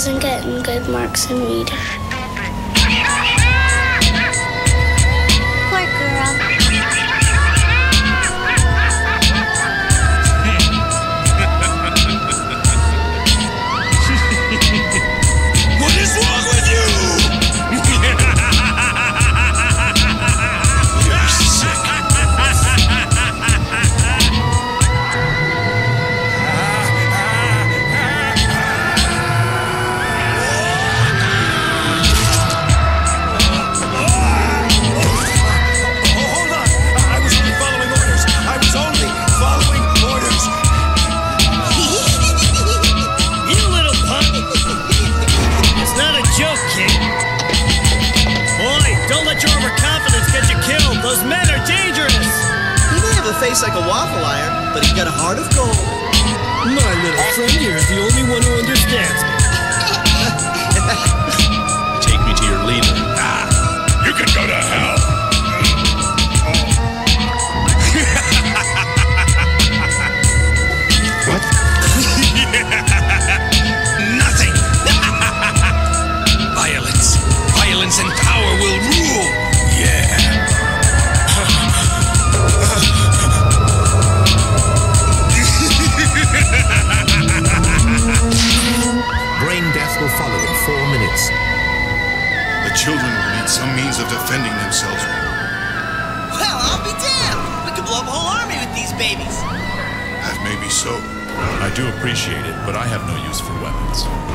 wasn't getting good marks in reading. Those men are dangerous. He may have a face like a waffle iron, but he's got a heart of gold. My little friend here is the children will need some means of defending themselves. Well, I'll be damned. We could blow up a whole army with these babies. That may be so. I do appreciate it, but I have no use for weapons.